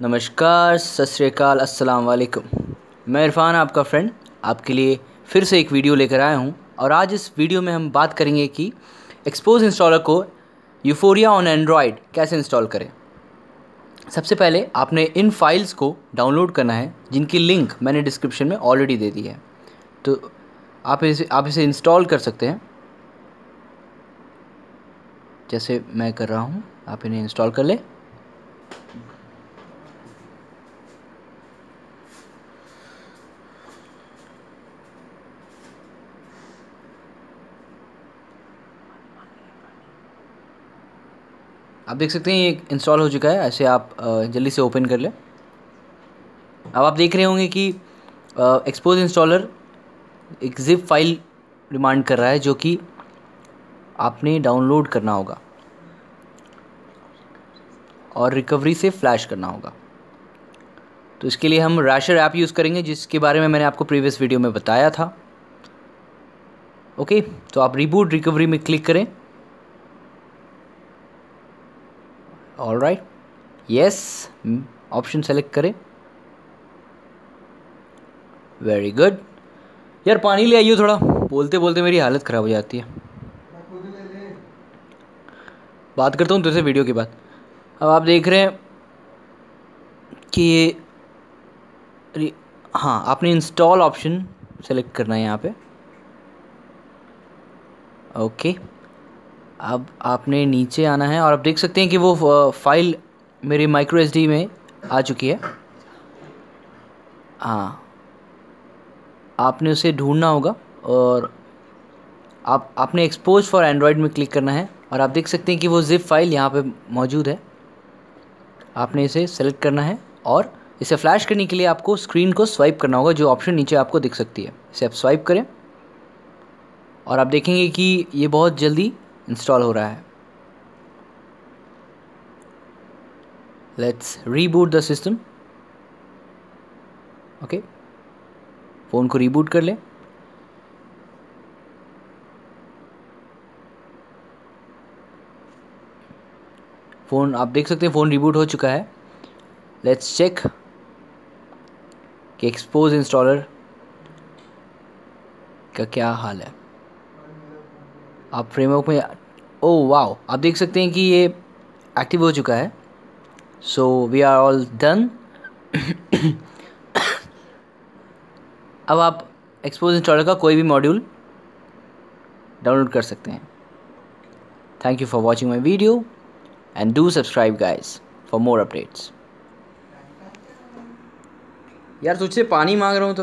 नमस्कार सत श्रीकाल अस्सलाम वालेकुम मैं इरफान, आपका फ्रेंड आपके लिए फिर से एक वीडियो लेकर आया हूँ और आज इस वीडियो में हम बात करेंगे कि एक्सपोज इंस्टॉलर को यूफोरिया ऑन एंड्रॉयड कैसे इंस्टॉल करें। सबसे पहले आपने इन फाइल्स को डाउनलोड करना है, जिनकी लिंक मैंने डिस्क्रिप्शन में ऑलरेडी दे दी है। तो आप इसे आप इसे इंस्टॉल कर सकते हैं। जैसे मैं कर रहा हूँ, आप इन्हें इंस्टॉल कर लें। आप देख सकते हैं ये इंस्टॉल हो चुका है, ऐसे आप जल्दी से ओपन कर लें। अब आप देख रहे होंगे कि एक्सपोज इंस्टॉलर एक जिप फ़ाइल डिमांड कर रहा है जो कि आपने डाउनलोड करना होगा और रिकवरी से फ्लैश करना होगा। तो इसके लिए हम रैशर ऐप यूज़ करेंगे, जिसके बारे में मैंने आपको प्रीवियस वीडियो में बताया था। ओके तो आप रिबूट रिकवरी में क्लिक करें। All right yes option select करें. वेरी गुड यार, पानी ले आइए थोड़ा. बोलते बोलते मेरी हालत ख़राब हो जाती है. बात करता हूँ तुझसे वीडियो के बाद अब आप देख रहे हैं कि हाँ आपने इंस्टॉल ऑप्शन सेलेक्ट करना है यहाँ पे. ओके अब आपने नीचे आना है और आप देख सकते हैं कि वो फ़ाइल मेरे माइक्रो एसडी में आ चुकी है। हाँ। आपने उसे ढूंढना होगा और आप, आपने एक्सपोज फॉर एंड्रॉयड में क्लिक करना है और आप देख सकते हैं कि वो ज़िप फ़ाइल यहाँ पे मौजूद है। आपने इसे सेलेक्ट करना है और इसे फ्लैश करने के लिए आपको स्क्रीन को स्वाइप करना होगा, जो ऑप्शन नीचे आपको दिख सकती है। इसे आप स्वाइप करें और आप देखेंगे कि ये बहुत जल्दी इंस्टॉल हो रहा है। Let's reboot the system okay phone को रीबूट कर लें। फ़ोन आप देख सकते हैं फ़ोन रिबूट हो चुका है। लेट्स चेक कि एक्सपोज इंस्टॉलर का क्या हाल है। आप फ्रेमवर्क में ओ वाओ आप देख सकते हैं कि ये एक्टिव हो चुका है। So we are all done अब आप एक्सपोज इंस्टॉलर का कोई भी मॉड्यूल डाउनलोड कर सकते हैं। Thank you for watching my video and do subscribe guys for more updates यार, तुझसे पानी मांग रहा हूँ तो